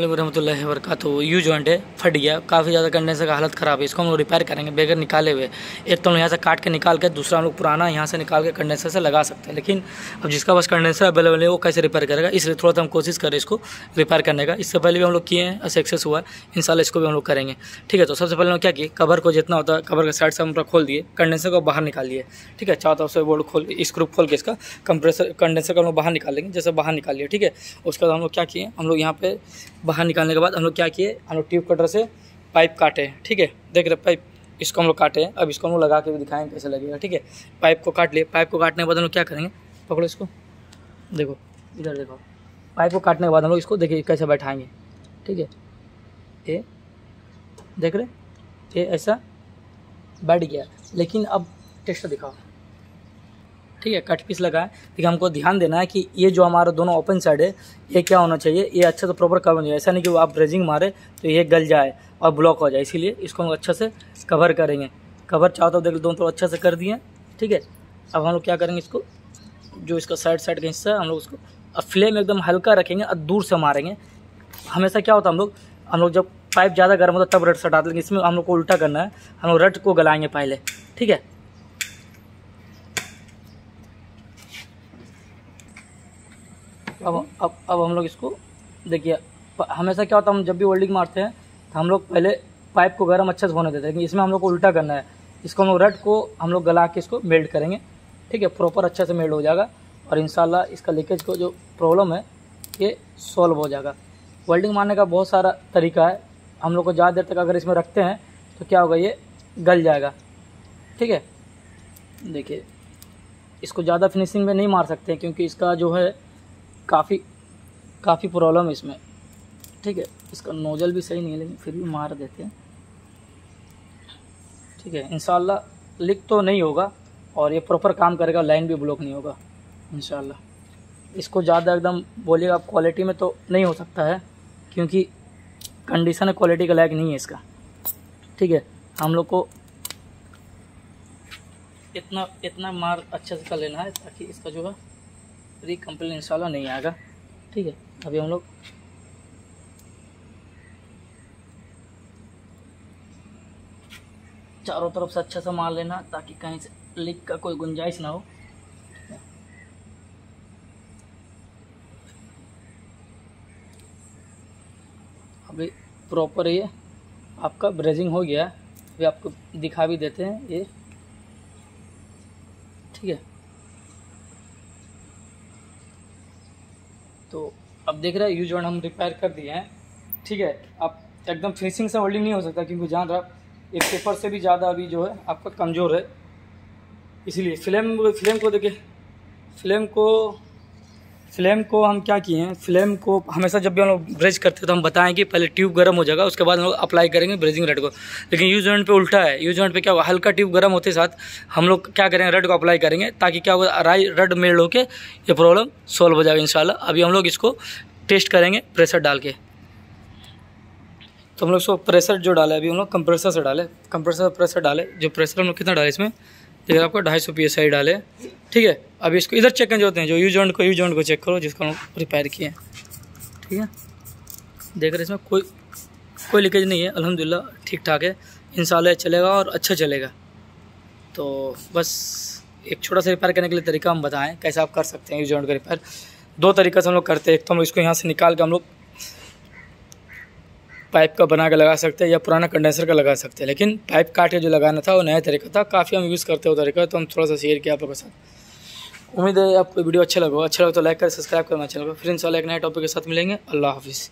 रहमतुल्लाहि वरक तो यू जॉइंट है फट गया काफ़ी ज़्यादा कंडेंसर का हालत ख़राब है इसको हम लोग रिपेयर करेंगे बेगर निकाले हुए एक तो हम यहाँ से काट के निकाल के दूसरा हम लोग पुराना यहाँ से निकाल के कंडेंसर से लगा सकते हैं लेकिन अब जिसका पास कंडेंसर अवेलेबल है वो कैसे रिपेयर करेगा इसलिए थोड़ा सा हम कोशिश करें इसको रिपेयर करने का इससे पहले भी हम लोग किए हैं सक्सेस हुआ है इन इसको भी हम लोग करेंगे ठीक है तो सबसे पहले हम क्या किए कवर को जितना होता है कवर के साइड से हम खोल दिए कंडेंसर को बाहर निकाल लिए ठीक है चारों तरफ़ से बोर्ड खोल स्क्रू खोल के इसका कंप्रेसर कंडेंसर को हम लोग बाहर निकालेंगे जैसे बाहर निकालिए ठीक है उसके बाद हम लोग क्या किए हम लोग यहाँ पे बाहर निकालने के बाद हम लोग क्या किए? हम लोग ट्यूब कटर से पाइप काटे ठीक है? देख रहे पाइप इसको हम लोग काटे अब इसको हम लोग लगा के भी दिखाएँगे कैसे लगेगा, ठीक है? पाइप को काट लिए। पाइप को काटने के बाद हम लोग क्या करेंगे? पकड़ो इसको। देखो, इधर देखो। पाइप को काटने के बाद हम लोग इसको देखिए कैसे बैठाएँगे, ठीक है? ये देख रहे? ये ऐसा बैठ गया। लेकिन अब टेस्ट दिखाओ। ठीक है कट पीस लगा है। लेकिन हमको ध्यान देना है कि ये जो हमारा दोनों ओपन साइड है, ये क्या होना चाहिए? ये अच्छा से प्रॉपर कवर नहीं ऐसा नहीं कि वो आप ब्रेजिंग मारे तो ये गल जाए और ब्लॉक हो जाए। इसीलिए इसको हम अच्छा से कवर करेंगे। कवर चाहो तो देख लो, दोनों तो अच्छा से कर दिए ठीक है, अब हम लोग क्या करेंगे इसको? जो इसका साइड साइड का हिस्सा है, हम लोग उसको अब फ्लेम एकदम हल्का रखेंगे और दूर से मारेंगे। हमेशा क्या होता है हम लोग हम लोग जब पाइप ज़्यादा गर्म होता है, तब रट से सटाते लेकिन इसमें हम लोग को उल्टा करना है। हम लोग रट को गलाएँगे पहले। ठीक है अब अब अब हम लोग इसको, देखिए हमेशा क्या होता है, हम जब भी वेल्डिंग मारते हैं तो हम लोग पहले पाइप को गर्म अच्छे से होने देते हैं, लेकिन इसमें हम लोग को उल्टा करना है। इसको हम लोग रट को हम लोग गला के इसको मेल्ट करेंगे, ठीक है प्रॉपर अच्छे से मेल्ट हो जाएगा, और इन इसका लीकेज को जो प्रॉब्लम है, ये सॉल्व हो जाएगा। वेल्डिंग मारने का बहुत सारा तरीका है, हम लोग को ज़्यादा देर तक अगर इसमें रखते हैं तो क्या होगा, ये गल जाएगा, ठीक है? देखिए, इसको ज़्यादा फिनिशिंग में नहीं मार सकते क्योंकि इसका जो है काफ़ी काफ़ी प्रॉब्लम है इसमें। ठीक है, इसका नोजल भी सही नहीं है, लेकिन फिर भी मार देते हैं। ठीक है इन लीक तो नहीं होगा, और ये प्रॉपर काम करेगा लाइन भी ब्लॉक नहीं होगा इन इसको ज़्यादा एकदम बोलिएगा, आप क्वालिटी में तो नहीं हो सकता है, क्योंकि कंडीशन क्वालिटी का लायक नहीं है इसका। ठीक है, हम लोग को इतना इतना मार अच्छे से कर लेना है, ताकि इसका जो है री कंप्लेन इंशाल्लाह नहीं आएगा। ठीक है, अभी हम लोग चारों तरफ़ से अच्छा सा मार लेना, ताकि कहीं से लीक का कोई गुंजाइश ना हो। अभी प्रॉपर ये आपका ब्रेजिंग हो गया। अभी आपको दिखा भी देते हैं ये। ठीक है। तो अब देख रहे हैं यू जॉइंट हम रिपेयर कर दिए हैं। ठीक है, अब एकदम फिनिशिंग से होल्डिंग नहीं हो सकता, क्योंकि जान रहा एक पेपर से भी ज़्यादा अभी जो है, आपका कमज़ोर है। इसीलिए फ्लेम फ्लेम को देखिए फ्लेम को फ्लेम को हम क्या किए हैं? फ्लेम को हमेशा जब भी हम लोग ब्रेज करते हैं तो हम बताएँ कि पहले ट्यूब गर्म हो जाएगा, उसके बाद हम लोग अप्लाई करेंगे ब्रेजिंग रेड को। लेकिन यू जॉइंट पे उल्टा है यू जॉइंट पे क्या होगा? हल्का ट्यूब गर्म होते साथ हम लोग क्या करेंगे? रेड को अप्लाई करेंगे, ताकि क्या होगा? राई रेड मेल्ड होकर ये प्रॉब्लम सॉल्व हो जाएगा इन अभी हम लोग इसको टेस्ट करेंगे प्रेशर डाल के। तो हम लोग इसको प्रेशर जो डाले अभी हम लोग कंप्रेसर से डाले। कंप्रेसर प्रेशर डाले, जो प्रेशर हम लोग कितना डाले इसमें? देखिए आपको ढाई सौ पी एस डाले। ठीक है? अभी इसको इधर चेक करने होते हैं, जो यू जॉइंट को यू जॉइंट को चेक करो, जिसको हम रिपेयर किए हैं। ठीक है? देख रहे इसमें कोई कोई लीकेज नहीं है। अलहमदिल्ला ठीक ठाक है इन चलेगा और अच्छा चलेगा। तो बस एक छोटा सा रिपेयर करने के लिए तरीका हम बताएँ, कैसे आप कर सकते हैं यू जॉइंट का रिपेयर दो तरीके से हम लोग करते हैं। एक तो हम इसको यहाँ से निकाल के हम लोग पाइप का बना के लगा सकते हैं या पुराना कंडेंसर का लगा सकते हैं, लेकिन पाइप काट के जो लगाना था वो नया तरीका था, काफ़ी हम यूज़ करते हो तरीका तो हम थोड़ा सा शेयर किया आप लोगों के साथ। उम्मीद है आपको वीडियो अच्छा लगा अच्छा लगा तो लाइक कर सब्सक्राइब करना चैनल को, फिर इंशाल्लाह एक नए टॉपिक के साथ मिलेंगे, अल्लाह हाफिज़।